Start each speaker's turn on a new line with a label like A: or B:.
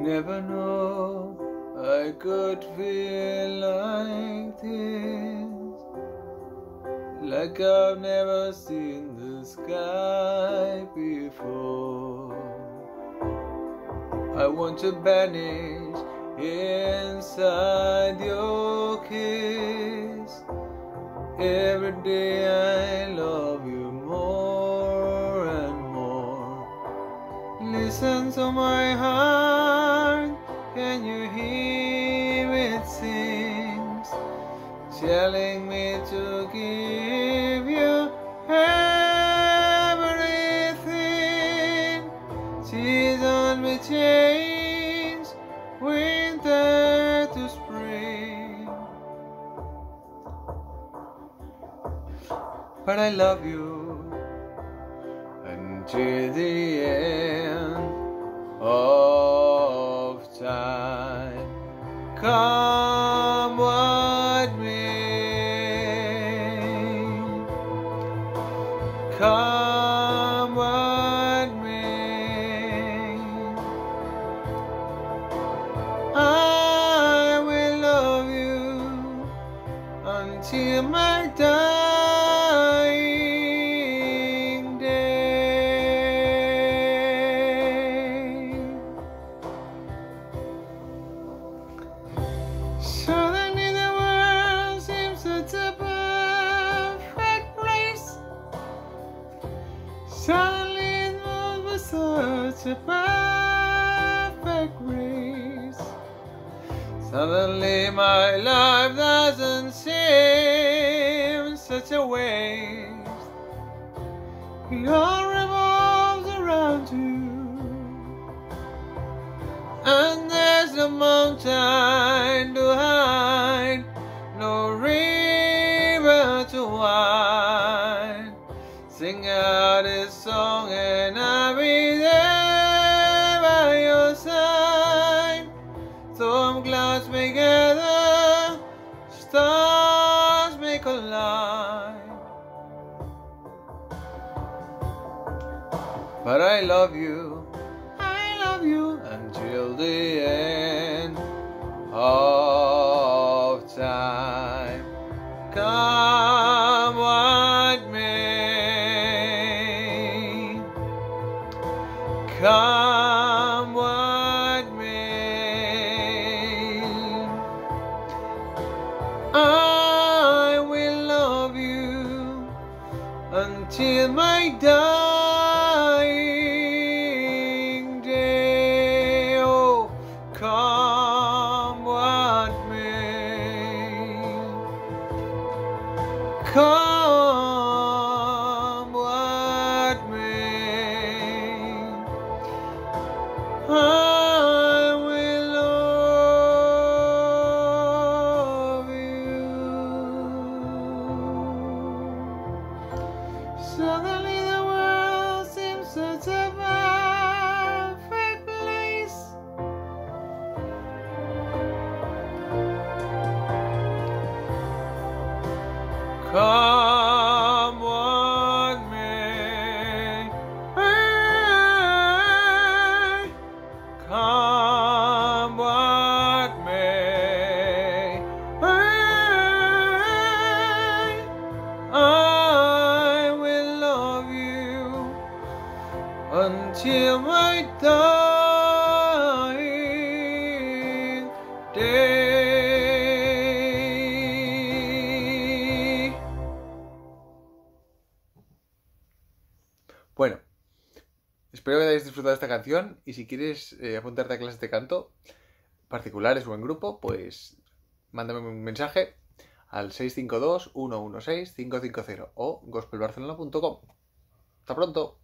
A: Never know I could feel like this. Like I've never seen the sky before. I want to vanish inside your kiss. Every day I love you more and more. Listen to my heart, can you hear it sings? Telling me to give you everything. Season will change, winter to spring. But I love you until the end of Come what may, come what may. I will love you until my dying Suddenly it with such a perfect grace. Suddenly my life doesn't seem such a waste. It all revolves around you. And there's no mountain Sing out this song and I'll be there by your side. Storm clouds may gather, stars may collide. But I love you, I love you until the end of time. Come until my dying day. Oh, come what may, come Suddenly Bueno, espero que hayáis disfrutado de esta canción y si quieres eh, apuntarte a clases de canto particulares o en grupo, pues mándame un mensaje al 652-116-550 o gospelbarcelona.com. Hasta pronto.